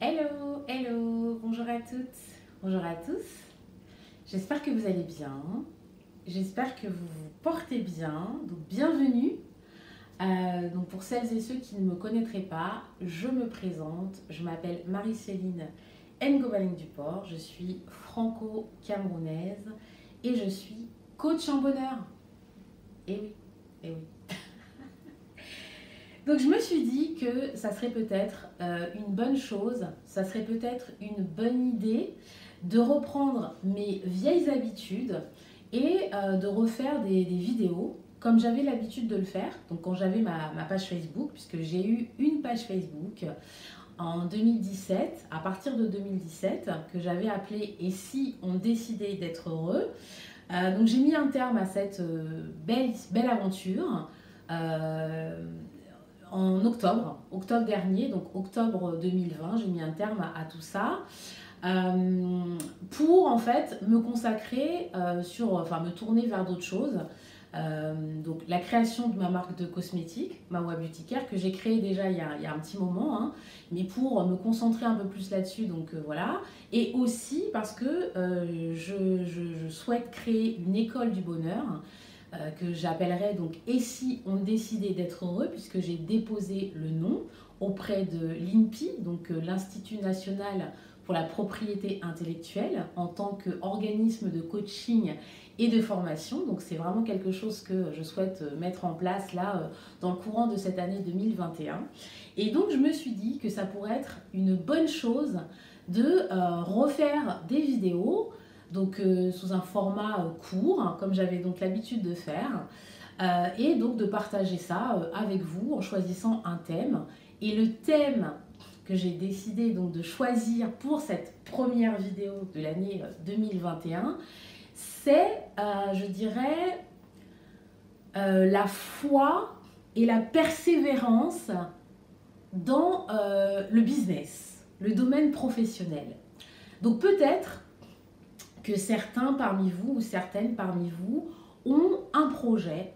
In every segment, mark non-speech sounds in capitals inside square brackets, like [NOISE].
Hello, hello, bonjour à toutes, bonjour à tous. J'espère que vous allez bien. J'espère que vous vous portez bien. Donc bienvenue. Euh, donc pour celles et ceux qui ne me connaîtraient pas, je me présente. Je m'appelle Marie-Céline Ngobaling Duport. Je suis franco-camerounaise et je suis coach en bonheur. Et oui, et oui. Donc je me suis dit que ça serait peut-être euh, une bonne chose, ça serait peut-être une bonne idée de reprendre mes vieilles habitudes et euh, de refaire des, vidéos comme j'avais l'habitude de le faire. Donc quand j'avais ma, page Facebook, puisque j'ai eu une page Facebook en 2017, à partir de 2017, que j'avais appelée Et si on décidait d'être heureux? Euh, donc j'ai mis un terme à cette belle, belle aventure en octobre, octobre dernier, donc octobre 2020, j'ai mis un terme à, tout ça. Euh, pour en fait me consacrer euh, sur, enfin me tourner vers d'autres choses. Euh, donc la création de ma marque de cosmétiques, ma Beauty Care, que j'ai créée déjà il y, a, il y, a, un petit moment, hein, mais pour me concentrer un peu plus là-dessus, donc voilà. Et aussi parce que je, souhaite créer une école du bonheur euh, que j'appellerai donc Et si on décidait d'être heureux, puisque j'ai déposé le nom auprès de l'INPI, donc euh, l'Institut national pour la propriété intellectuelle, en tant qu'organisme de coaching et de formation. Donc c'est vraiment quelque chose que je souhaite euh, mettre en place là dans le courant de cette année 2021. Et donc je me suis dit que ça pourrait être une bonne chose de refaire des vidéos donc euh, sous un format euh, court, hein, comme j'avais donc l'habitude de faire, euh, et donc de partager ça avec vous en choisissant un thème. Et le thème que j'ai décidé donc de choisir pour cette première vidéo de l'année 2021, c'est, je dirais, la foi et la persévérance dans le business, le domaine professionnel. Donc peut-être que certains parmi vous ou certaines parmi vous ont un projet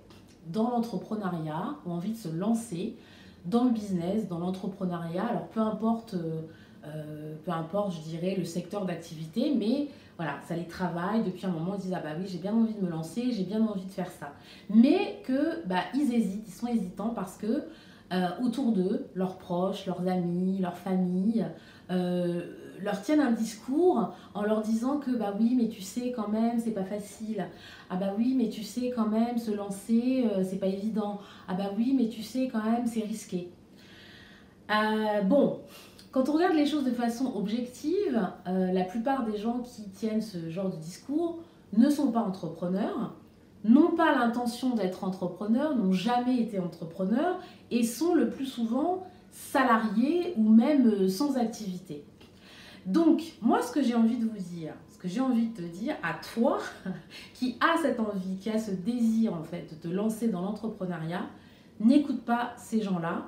dans l'entrepreneuriat, ont envie de se lancer dans le business, dans l'entrepreneuriat. Alors peu importe, euh, euh, peu importe, je dirais, le secteur d'activité, mais voilà, ça les travaille depuis un moment, ils disent ah bah oui, j'ai bien envie de me lancer, j'ai bien envie de faire ça. Mais que bah ils hésitent, ils sont hésitants parce que euh, autour d'eux, leurs proches, leurs amis, leur famille, leur tiennent un discours en leur disant que bah oui mais tu sais quand même c'est pas facile. Ah bah oui mais tu sais quand même se lancer euh, c'est pas évident. Ah bah oui mais tu sais quand même c'est risqué. Euh, bon quand on regarde les choses de façon objective euh, la plupart des gens qui tiennent ce genre de discours ne sont pas entrepreneurs n'ont pas l'intention d'être entrepreneurs n'ont jamais été entrepreneurs et sont le plus souvent salariés ou même sans activité donc, moi, ce que j'ai envie de vous dire, ce que j'ai envie de te dire à toi [LAUGHS] qui a cette envie, qui a ce désir en fait de te lancer dans l'entrepreneuriat, n'écoute pas ces gens-là.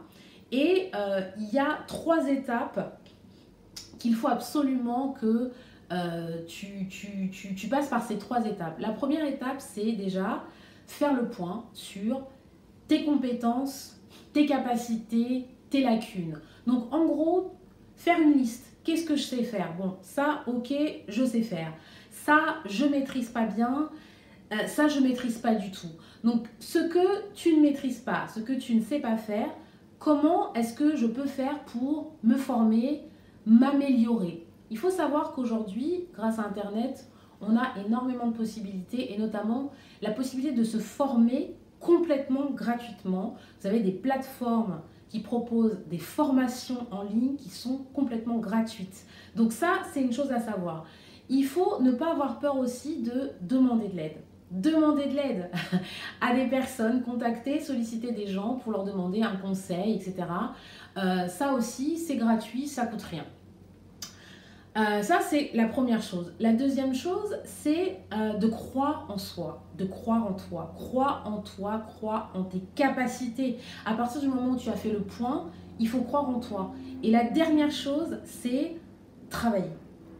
Et euh, il y a trois étapes qu'il faut absolument que euh, tu, passes par ces trois étapes. La première étape, c'est déjà faire le point sur tes compétences, tes capacités, tes lacunes. Donc en gros, faire une liste Qu'est-ce que je sais faire? Bon, ça, ok, je sais faire. Ça, je maîtrise pas bien. Euh, ça, je maîtrise pas du tout. Donc, ce que tu ne maîtrises pas, ce que tu ne sais pas faire, comment est-ce que je peux faire pour me former, m'améliorer? Il faut savoir qu'aujourd'hui, grâce à Internet, on a énormément de possibilités et notamment la possibilité de se former complètement gratuitement. Vous avez des plateformes qui proposent des formations en ligne qui sont complètement gratuites. Donc ça, c'est une chose à savoir. Il faut ne pas avoir peur aussi de demander de l'aide. Demander de l'aide [LAUGHS] à des personnes, contacter, solliciter des gens pour leur demander un conseil, etc. Euh, ça aussi, c'est gratuit, ça coûte rien. Euh, ça, c'est la première chose. La deuxième chose, c'est euh, de croire en soi, de croire en toi. Crois en toi, crois en tes capacités. À partir du moment où tu as fait le point, il faut croire en toi. Et la dernière chose, c'est travailler.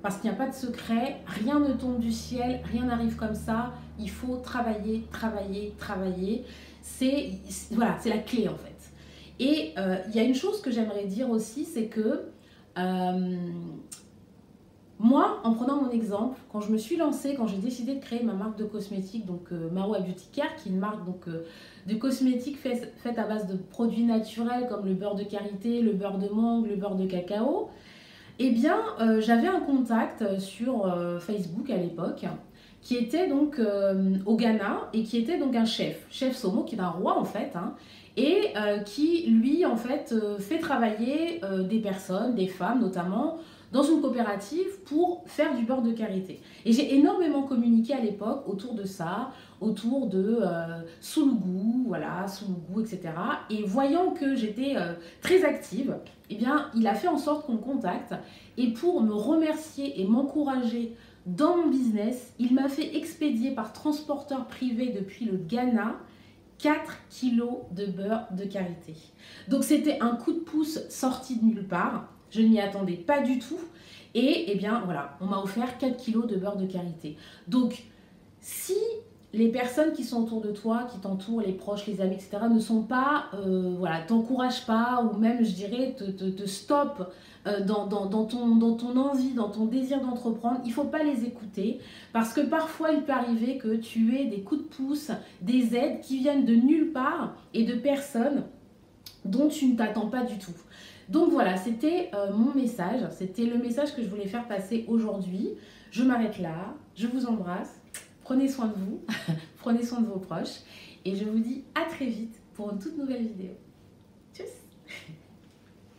Parce qu'il n'y a pas de secret, rien ne tombe du ciel, rien n'arrive comme ça. Il faut travailler, travailler, travailler. C'est voilà, c'est la clé en fait. Et euh, il y a une chose que j'aimerais dire aussi, c'est que moi, en prenant mon exemple, quand je me suis lancée, quand j'ai décidé de créer ma marque de cosmétiques, donc euh, Marwa Beauty qui est une marque donc, euh, de cosmétiques faite fait à base de produits naturels comme le beurre de karité, le beurre de mangue, le beurre de cacao, eh bien, euh, j'avais un contact sur Facebook à l'époque qui était donc au Ghana et qui était donc un chef, chef Somo, qui est un roi en fait, hein, et qui lui en fait fait travailler des personnes, des femmes notamment, dans une coopérative pour faire du beurre de karité. Et j'ai énormément communiqué à l'époque autour de ça, autour de euh, Soulougou, voilà, Soulougou, etc. Et voyant que j'étais euh, très active, eh bien, il a fait en sorte qu'on contacte. Et pour me remercier et m'encourager dans mon business, il m'a fait expédier par transporteur privé depuis le Ghana 4 kilos de beurre de karité. Donc c'était un coup de pouce sorti de nulle part. Je ne m'y attendais pas du tout. Et eh bien voilà, on m'a offert 4 kilos de beurre de karité. Donc si les personnes qui sont autour de toi, qui t'entourent, les proches, les amis, etc., ne sont pas, euh, voilà, t'encouragent pas, ou même, je dirais, te, te, stoppent euh, dans, ton, envie, dans ton désir d'entreprendre, il faut pas les écouter, parce que parfois, il peut arriver que tu aies des coups de pouce, des aides qui viennent de nulle part et de personnes dont tu ne t'attends pas du tout. Donc voilà, c'était euh, mon message, c'était le message que je voulais faire passer aujourd'hui. Je m'arrête là, je vous embrasse, prenez soin de vous, [LAUGHS] prenez soin de vos proches et je vous dis à très vite pour une toute nouvelle vidéo.